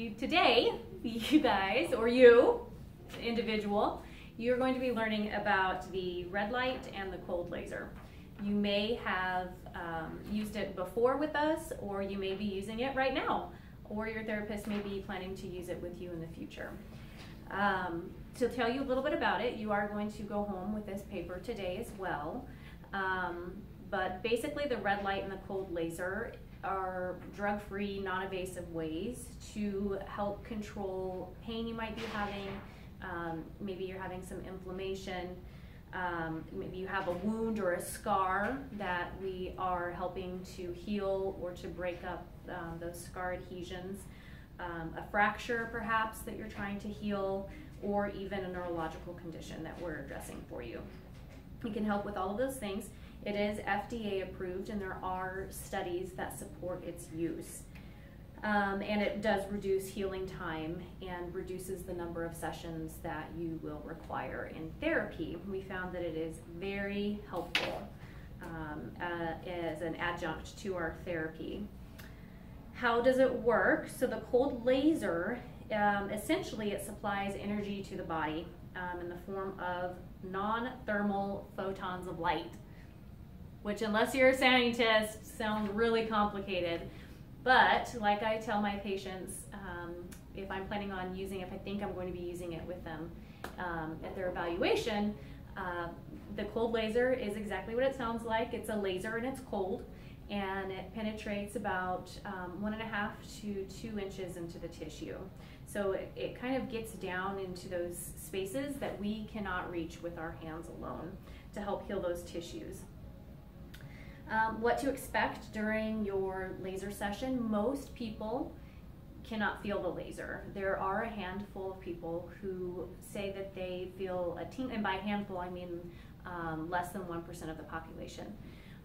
you today, you guys, or you, individual, you're going to be learning about the red light and the cold laser. You may have um, used it before with us, or you may be using it right now, or your therapist may be planning to use it with you in the future. Um, to tell you a little bit about it, you are going to go home with this paper today as well. Um, but basically, the red light and the cold laser are drug free, non invasive ways to help control pain you might be having. Um, maybe you're having some inflammation. Um, maybe you have a wound or a scar that we are helping to heal or to break up um, those scar adhesions. Um, a fracture, perhaps, that you're trying to heal, or even a neurological condition that we're addressing for you. We can help with all of those things. It is FDA approved and there are studies that support its use. Um, and it does reduce healing time and reduces the number of sessions that you will require in therapy. We found that it is very helpful um, uh, as an adjunct to our therapy. How does it work? So the cold laser, um, essentially it supplies energy to the body um, in the form of non-thermal photons of light which unless you're a scientist sounds really complicated. But like I tell my patients, um, if I'm planning on using, if I think I'm going to be using it with them um, at their evaluation, uh, the cold laser is exactly what it sounds like. It's a laser and it's cold and it penetrates about um, one and a half to two inches into the tissue. So it, it kind of gets down into those spaces that we cannot reach with our hands alone to help heal those tissues. Um, what to expect during your laser session. Most people cannot feel the laser. There are a handful of people who say that they feel a ting, and by handful I mean um, less than 1% of the population.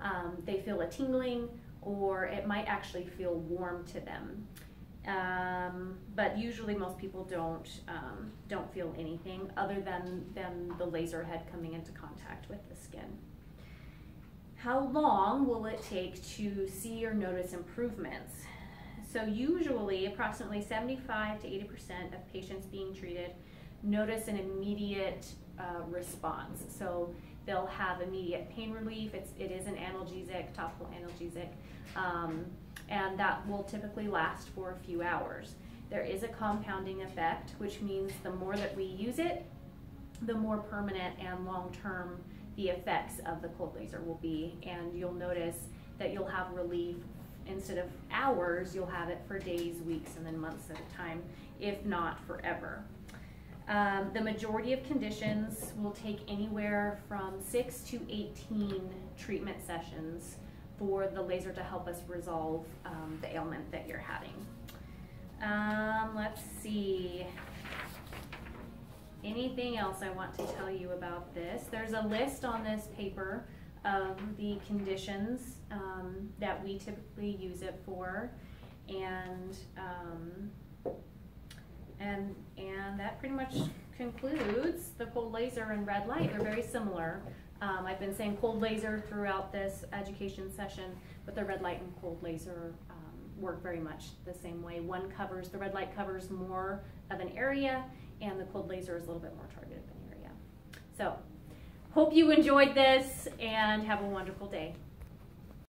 Um, they feel a tingling or it might actually feel warm to them. Um, but usually most people don't um, don't feel anything other than, than the laser head coming into contact with the skin. How long will it take to see or notice improvements? So usually approximately 75 to 80% of patients being treated notice an immediate uh, response. So they'll have immediate pain relief. It's, it is an analgesic, topical analgesic, um, and that will typically last for a few hours. There is a compounding effect, which means the more that we use it, the more permanent and long-term the effects of the cold laser will be. And you'll notice that you'll have relief instead of hours, you'll have it for days, weeks, and then months at a time, if not forever. Um, the majority of conditions will take anywhere from 6 to 18 treatment sessions for the laser to help us resolve um, the ailment that you're having. Um, let's see anything else I want to tell you about this. There's a list on this paper of the conditions um, that we typically use it for, and um, and and that pretty much concludes the cold laser and red light. They're very similar. Um, I've been saying cold laser throughout this education session, but the red light and cold laser um, work very much the same way. One covers, the red light covers more of an area and the cold laser is a little bit more targeted the area. So, hope you enjoyed this and have a wonderful day.